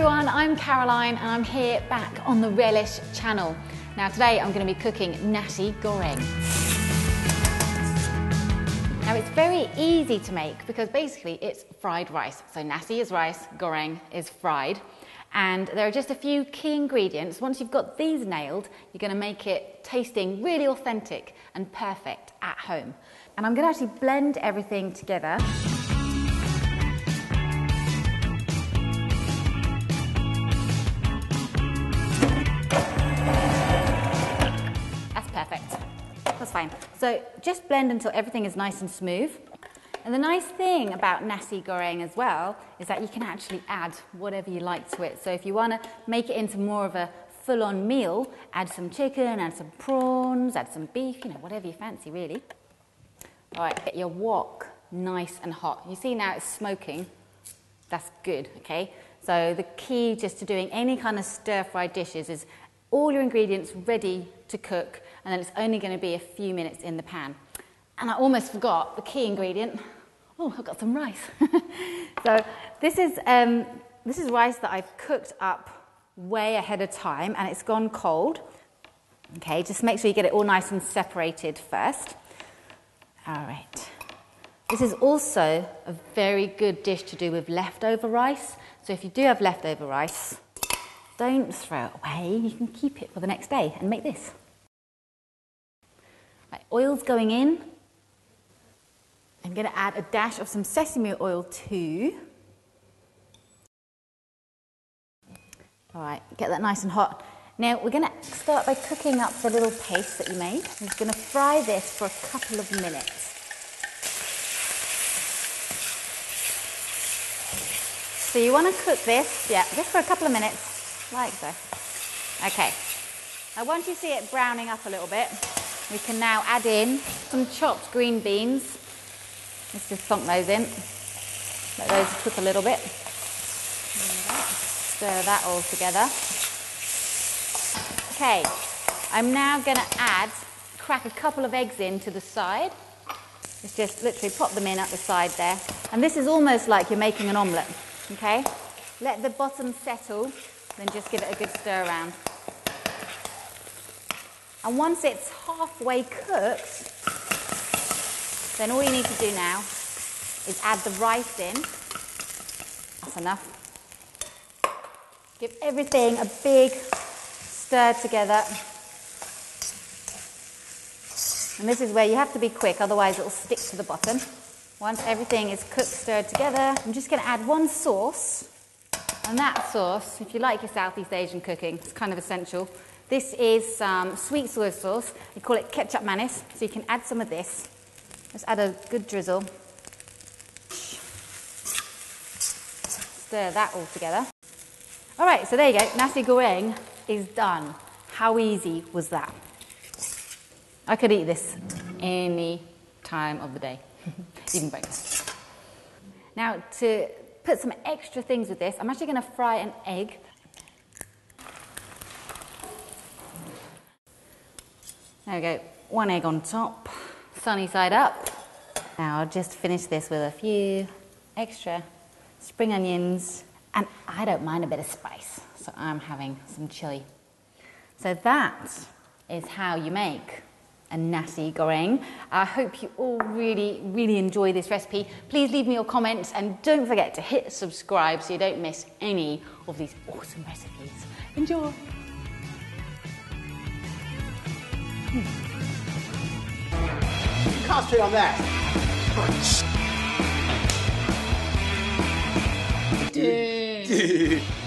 everyone, I'm Caroline and I'm here back on the Relish channel. Now today I'm going to be cooking nasi goreng. Now it's very easy to make because basically it's fried rice. So nasi is rice, goreng is fried. And there are just a few key ingredients. Once you've got these nailed, you're going to make it tasting really authentic and perfect at home. And I'm going to actually blend everything together. So just blend until everything is nice and smooth. And the nice thing about nasi goreng as well is that you can actually add whatever you like to it. So if you want to make it into more of a full-on meal, add some chicken, add some prawns, add some beef, you know, whatever you fancy really. All right, get your wok nice and hot. You see now it's smoking. That's good, okay? So the key just to doing any kind of stir-fried dishes is all your ingredients ready to cook, and then it's only going to be a few minutes in the pan. And I almost forgot the key ingredient. Oh, I've got some rice. so this is, um, this is rice that I've cooked up way ahead of time and it's gone cold. Okay, just make sure you get it all nice and separated first. All right. This is also a very good dish to do with leftover rice. So if you do have leftover rice, don't throw it away. You can keep it for the next day and make this. Oil's going in. I'm going to add a dash of some sesame oil too. All right, get that nice and hot. Now we're going to start by cooking up the little paste that you made. We're going to fry this for a couple of minutes. So you want to cook this, yeah, just for a couple of minutes, like so. Okay. Now once you see it browning up a little bit, we can now add in some chopped green beans Let's just thump those in. Let those cook a little bit. Stir that all together. Okay, I'm now going to add, crack a couple of eggs in to the side. Let's just literally pop them in at the side there. And this is almost like you're making an omelette, okay? Let the bottom settle, then just give it a good stir around. And once it's halfway cooked, then all you need to do now is add the rice in. That's enough. Give everything a big stir together. And this is where you have to be quick, otherwise it will stick to the bottom. Once everything is cooked, stirred together, I'm just going to add one sauce. And that sauce, if you like your Southeast Asian cooking, it's kind of essential. This is some sweet soy sauce. We call it kicap manis, so you can add some of this. Let's add a good drizzle. Stir that all together. All right, so there you go. Nasi goreng is done. How easy was that? I could eat this any time of the day, even breakfast. Now, to put some extra things with this, I'm actually going to fry an egg. There we go, one egg on top sunny side up. Now I'll just finish this with a few extra spring onions, and I don't mind a bit of spice, so I'm having some chili. So that is how you make a nasi goreng. I hope you all really, really enjoy this recipe. Please leave me your comments and don't forget to hit subscribe so you don't miss any of these awesome recipes. Enjoy! Concentrate on that. Punch.